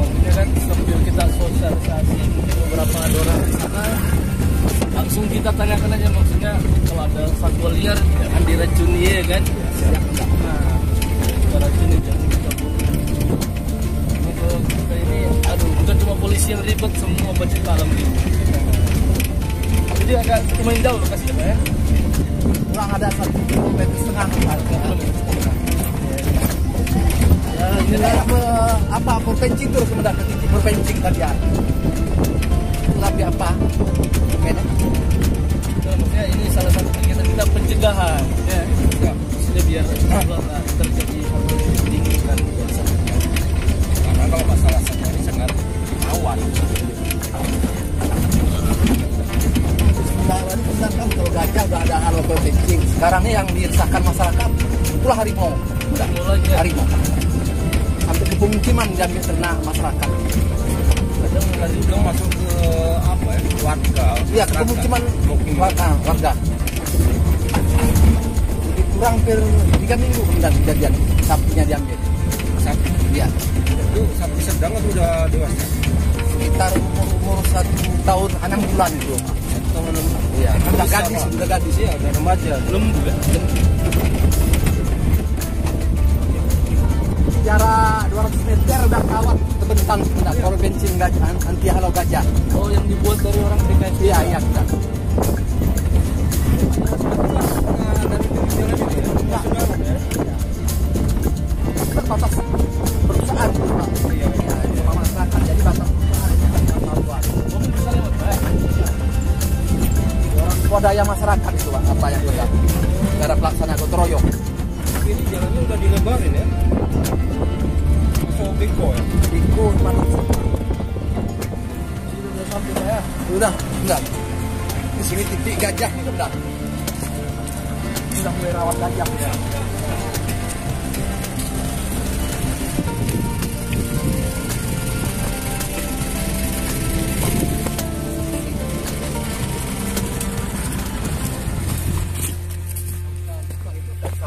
maksudnya kan? Sambil kita sosialisasi beberapa orang. Di sana langsung kita tanyakan aja maksudnya kalau ada satwa liar jangan diracuni ya kan? Nah kita racuni jangan kita untuk kita ini aduh bukan cuma polisi yang ribet semua pencipta alam gitu jadi agak lumayan jauh lokasinya pak ya. Kurang ada satu kilometer setengah ya me- apa berpencing terus sebenarnya titik berpencing tadi ya. Tapi apa? Beda. maksudnya ini salah satu kegiatan kita pencegahan ya sudah biar terjadi hal yang diinginkan Karena kalau masalah satwa ini sangat rawan. Pesan kan kalau gajah udah ada halo berpencing. Sekarang ini yang diresahkan masyarakat itulah harimau. Udah ya harimau. Pemukiman diambil ternak masyarakat. kadang Tadi udah masuk ke apa ya warga. Iya, ke pemukiman warga. warga. Jadi kurang per tiga minggu kemudian kejadian sapinya diambil. Sapi Iya. itu sapi sedang atau udah dewasa? Sekitar umur umur satu tahun enam bulan itu. Satu tahun enam bulan. Iya, udah gadis, Pak. udah gadis. Iya, udah remaja. belum juga Jarak 200 meter udah kawat terbentang sudah kalau bensin gajah anti halau gajah. oh yang dibuat dari orang PKS Iya, iya. Kan batas perusahaan masyarakat jadi batas kita swadaya masyarakat itu, Pak, apa yang sudah cara pelaksana gotong royong. Ini jalannya udah dilebarin ya. Masuk beko ya. Itu mana? Ini udah sampai Sudah, sudah. Di sini titik gajah itu sudah. Sudah mulai rawat gajah. Ya.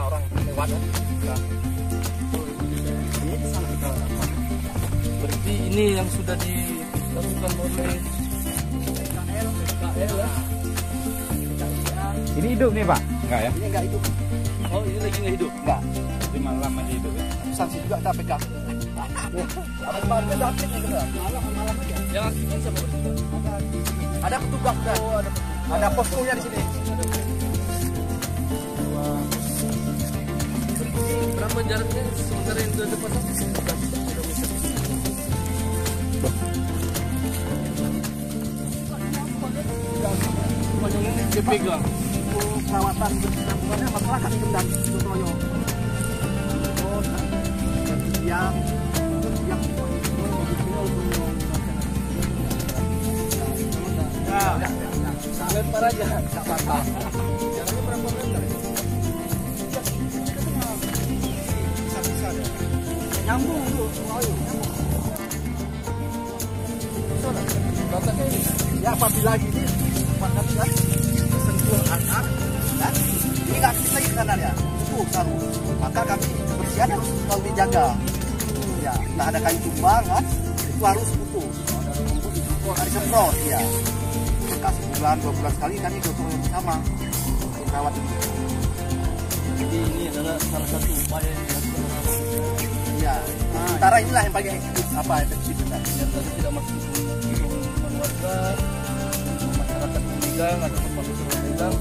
orang lewat ini yang sudah dilakukan oleh ya Ini hidup nih Pak? Enggak ya? ini enggak itu oh ini lagi nggak hidup? Enggak. Tapi malam aja hidup ya. sanksi juga kita pegang. Ada kemarin ada aktif juga malam malam aja yang aktifkan siapa? Ada petugas dan ada ada poskonya di sini. Berapa jaraknya? Sementara yang sudah dipasang Perawatan masyarakat dan Sutoyo oh yang Nah, lempar aja, nggak patah. jaraknya berapa meter bisa-bisa nyambung tuh nyambung ya apabila gini cepatkan ya sentuh akar dan ini bisa lagi kanan ya itu harus maka kami kebersihan harus selalu dijaga ya nggak ada kayu tumbang kan itu harus itu harus disemprot ya bekas sebulan dua bulan sekali kami gotong royong bersama untuk rawat Jadi ini adalah salah satu upaya yang dilakukan ya sementara inilah yang paling apa efektif? Benar tadi tidak masuk ke warga, masyarakat memegang ataupun yang memegang,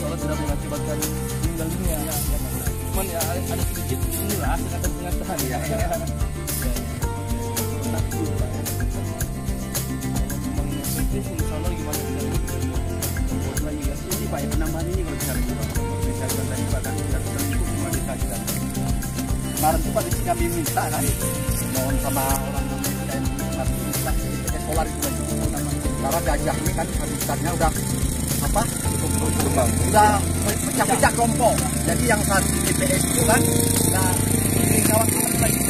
soalnya tidak mengakibatkan meninggal dunia. Cuman ya ada sedikit inilah sengatan-sengatan ya. ya. ya. Pak. Insya ya, penambahan ini kalau bicara Pak. Tadi kan semua desa kemarin tuh kami minta kan mohon sama orang yang itu lagi karena gajah ini kan habitatnya udah apa? Udah pecah-pecah kelompok. Jadi yang satu TPS itu kan udah ini kawan-kawan lagi